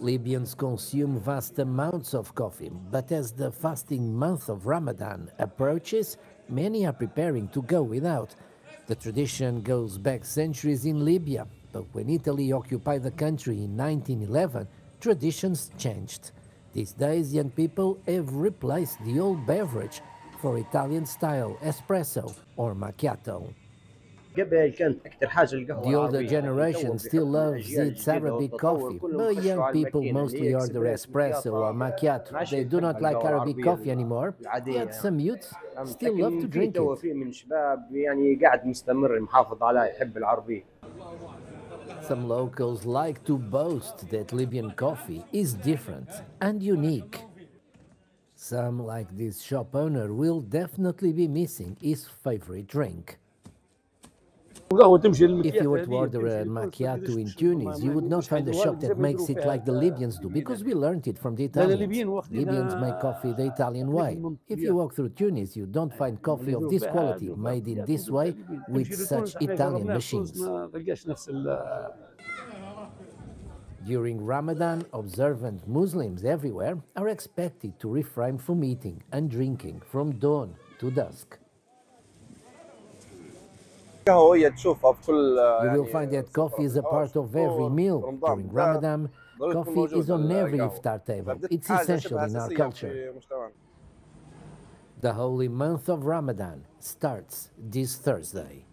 Libyans consume vast amounts of coffee, but as the fasting month of Ramadan approaches, many are preparing to go without. The tradition goes back centuries in Libya, but when Italy occupied the country in 1911, traditions changed. These days, young people have replaced the old beverage for Italian style espresso or macchiato. The older generation still loves its Arabic coffee, but young people mostly order espresso or macchiato. They do not like Arabic coffee anymore, yet some youths still love to drink it. Some locals like to boast that Libyan coffee is different and unique. Some, like this shop owner, will definitely be missing his favorite drink. If you were to order a macchiato in Tunis, you would not find a shop that makes it like the Libyans do, because we learned it from the Italians. Libyans make coffee the Italian way. If you walk through Tunis, you don't find coffee of this quality, made in this way, with such Italian machines. During Ramadan, observant Muslims everywhere are expected to refrain from eating and drinking from dawn to dusk. You will find that coffee is a part of every meal. During Ramadan, coffee is on every iftar table. It's essential in our culture. The holy month of Ramadan starts this Thursday.